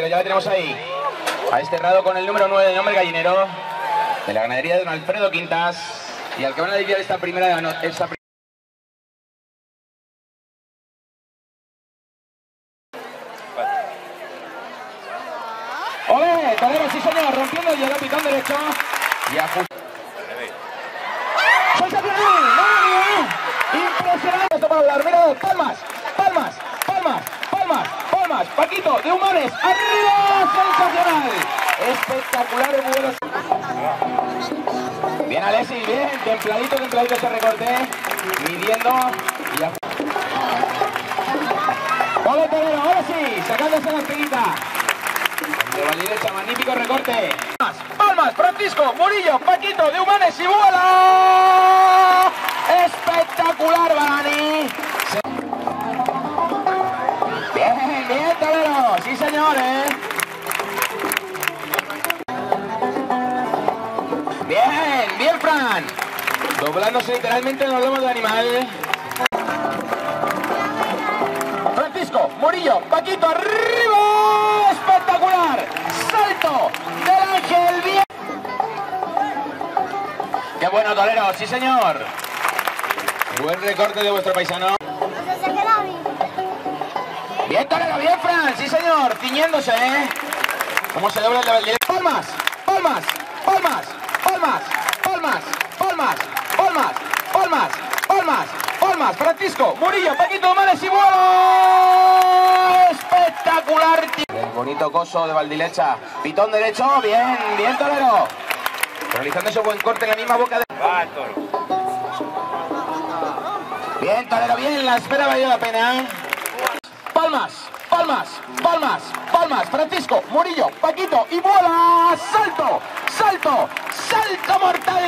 Pero ya la tenemos ahí. Ha desterrado con el número 9 de nombre gallinero de la ganadería de don Alfredo Quintas. Y al que van a lidiar esta primera... Esta ¡Ole! Torero, sí rompiendo el pitón derecho. Y ajusta. ¡Sensacional! ¡Madre mía! ¡Impresionante esto para hablar! ¡Mira! ¡Palmas! ¡Paquito, de Humanes! ¡Arriba! ¡Sensacional! Espectacular el vuelo. Bien, Alessi, bien. Templadito, templadito ese recorte. Midiendo y a... ¡Ole, Torero! ¡Ahora sí! Sacándose la espiguita. De Validecha, magnífico recorte. Palmas, Francisco, Murillo, Paquito, de Humanes y vuela. Señores. Bien, bien, Fran. Doblándose literalmente en los lomos del animal. Francisco, Murillo, Paquito, arriba. Espectacular. Salto del ángel. Bien. Qué bueno, Tolero. Sí, señor. Buen recorte de vuestro paisano. Bien, Tolero. Bien, Fran. Ciñéndose, ¿eh? ¿Cómo se dobla el level? Palmas, palmas, palmas, palmas, palmas, palmas, palmas, palmas, palmas, palmas. Francisco, Murillo, Paquito, Manes y vuelo. Espectacular. El bonito coso de Valdilecha. Pitón derecho. Bien, bien, Torero. Realizando ese buen corte en la misma boca de... Bien, Torero, bien. La espera valió la pena. Palmas, palmas, palmas, palmas. Francisco, Murillo, Paquito y vuela. Salto, salto, salto mortal.